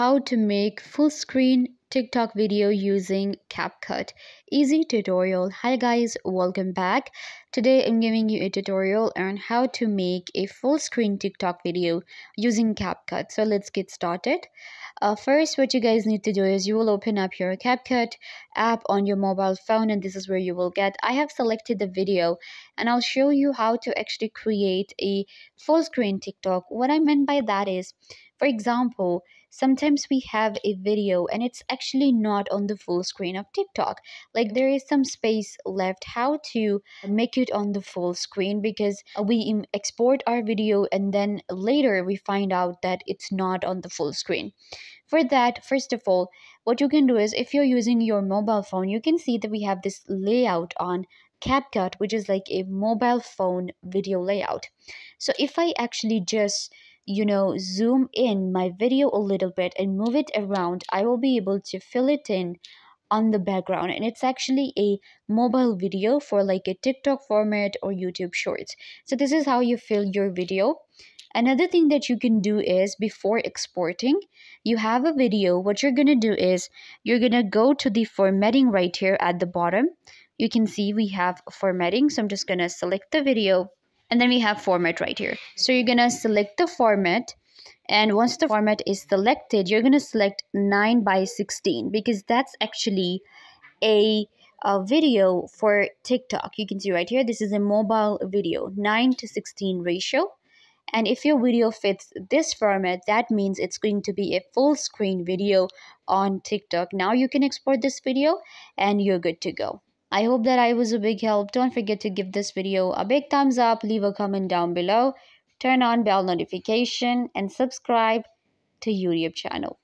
how to make full screen TikTok video using CapCut. Easy tutorial. Hi guys, welcome back. Today I'm giving you a tutorial on how to make a full screen TikTok video using CapCut. So let's get started. Uh, first, what you guys need to do is you will open up your CapCut app on your mobile phone and this is where you will get. I have selected the video and I'll show you how to actually create a full screen TikTok. What I meant by that is, for example, sometimes we have a video and it's actually not on the full screen of TikTok. Like there is some space left how to make it on the full screen because we export our video and then later we find out that it's not on the full screen. For that, first of all, what you can do is if you're using your mobile phone, you can see that we have this layout on CapCut, which is like a mobile phone video layout. So if I actually just you know, zoom in my video a little bit and move it around, I will be able to fill it in on the background and it's actually a mobile video for like a TikTok format or YouTube shorts. So this is how you fill your video. Another thing that you can do is before exporting, you have a video. What you're going to do is you're going to go to the formatting right here at the bottom. You can see we have formatting. So I'm just going to select the video and then we have format right here. So you're gonna select the format. And once the format is selected you're gonna select 9 by 16 because that's actually a, a video for TikTok. You can see right here this is a mobile video 9 to 16 ratio. And if your video fits this format that means it's going to be a full screen video on TikTok. Now you can export this video and you're good to go I hope that I was a big help. Don't forget to give this video a big thumbs up, leave a comment down below, turn on bell notification and subscribe to YouTube channel.